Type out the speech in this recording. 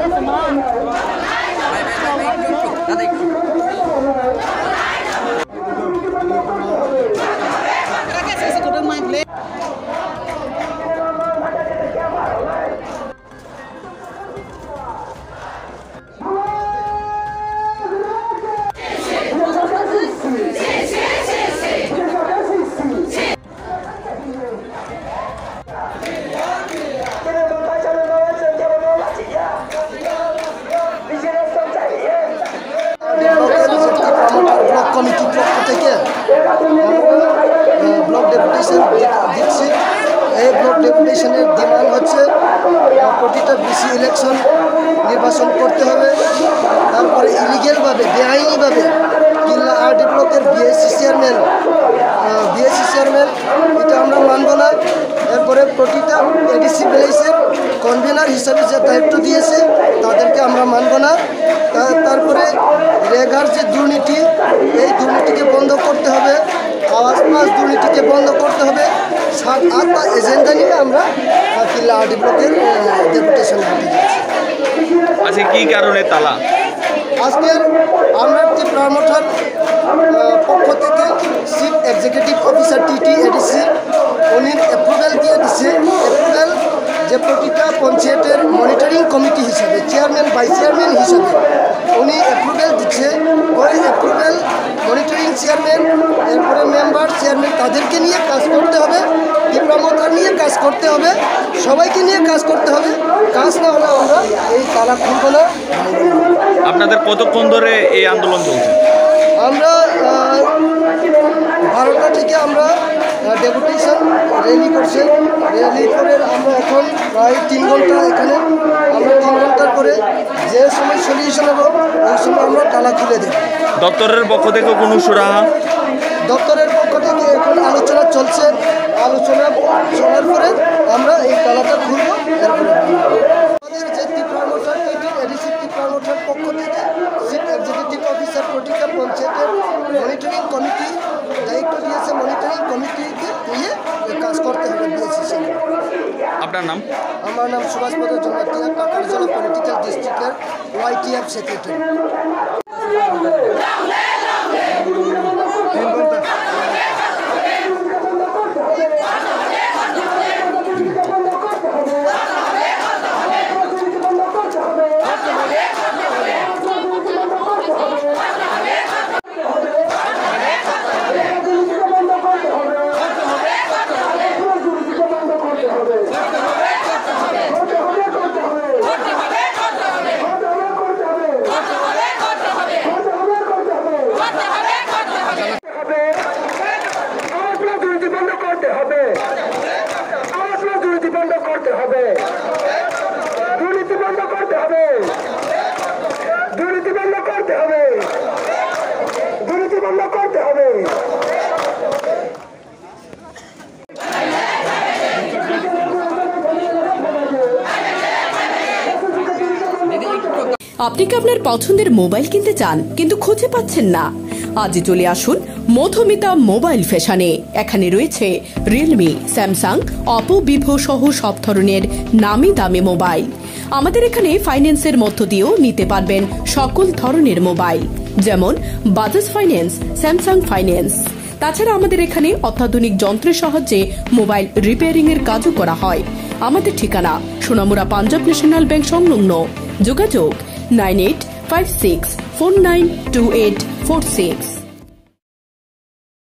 什么啊？ব্লক deputation দিচ্ছি। এই block ডেপুটেশনের demand হচ্ছে প্রতিটা বিসি ইলেকশন নির্বাচন করতে হবে। তারপরে ইলিগেলভাবে, বেআইনিভাবে কিল্লা আরডি ব্লকের বিএসসি চেয়ারম্যান বিএসসি চেয়ারম্যান, এটা আমরা মানব না। এরপরে প্রতিটা এডিসি ভিলেজের কনভেনার হিসাবে যে দায়িত্ব দিয়েছে, তাদেরকে আমরা মানব না। তারপরে রেগার যে দুর্নীতি, এই দুর্নীতিকে পাস দুর্নীতিকে বন্ধ করতে হবে। সাত আটটা এজেন্ডা নিয়ে আমরা কিল্লা আরডি ব্লকের ডেপুটেশন হাতে যাচ্ছি। আজকে কি কারণে তালা? আজকের আমরা একটি প্রামঠার পক্ষ থেকে chief executive officer TT ADC উনি অ্যাপ্রুভেল দিয়ে দিচ্ছে অ্যাপ্রুভেল যে প্রতিটা পঞ্চায়েতের মনিটরিং কমিটি হিসাবে চেয়ারম্যান ভাইস চেয়ারম্যান হিসাবে উনি অ্যাপ্রুভেল দিচ্ছে। চেয়ারম্যান এরপরে মেম্বার চেয়ারম্যান তাদেরকে নিয়ে কাজ করতে হবে ডিপ্লোমতার নিয়ে কাজ করতে হবে সবাইকে নিয়ে কাজ করতে হবে। কাজ না হলে আমরা এই তালা খুলব না। আপনাদের কতক্ষণ ধরে এই আন্দোলন চলছে? আমরা বারোটা থেকে আমরা ডেপুটেশন র্যালি করছি। র্যালি করে আমরা এখন প্রায় তিন ঘণ্টা এখানে আমরা তিন ঘণ্টার পরে যে সময় সলিউশন হবে আমরা তালা খুলে দেব দপ্তরের পক্ষ থেকে কোনো সুরাহা? দপ্তরের পক্ষ থেকে এখন আলোচনা চলছে। আলোচনা চলার পরে আমরা এই তালাটা খুলব এরপরে আমাদের যে ত্রিপুরামোটার এডিসি ত্রিপুরামোটার পক্ষ থেকে চিফ এক্সিকিউটিভ অফিসার প্রতিটা পঞ্চায়েতের মনিটরিং কমিটি দায়িত্ব দিয়েছে মনিটরিং কমিটিকে দিয়ে কাজ করতে হবে বিএসসি আপনার নাম? আমার নাম সুভাষপদ জমাতিয়া কাকারজলা পলিটিক্যাল ডিস্ট্রিক্টের YTF Secretary. হবে। দুর্নীতি বন্ধ করতে হবে। দুর্নীতি বন্ধ করতে হবে। দুর্নীতি বন্ধ করতে হবে। আপনি কি আপনার পছন্দের মোবাইল কিনতে চান, কিন্তু খুঁজে পাচ্ছেন না? আজই চলে আসুন মধুমিতা মোবাইল ফ্যাশনে। এখানে রয়েছে রিয়েলমি স্যামসাং অপো ভিভো সহ সব ধরনের নামি দামি মোবাইল। আমাদের এখানে ফাইন্যান্সের মধ্য দিয়েও নিতে পারবেন সকল ধরনের মোবাইল। যেমন বাজাজ ফাইন্যান্স স্যামসাং ফাইন্যান্স তাছাড়া আমাদের এখানে অত্যাধুনিক যন্ত্রের সাহায্যে মোবাইল রিপেয়ারিং এর কাজও করা হয়। আমাদের ঠিকানা সোনামুড়া পাঞ্জাব ন্যাশনাল ব্যাংক সংলগ্ন। যোগাযোগ নাইন এইট ফাইভ সিক্স 492846.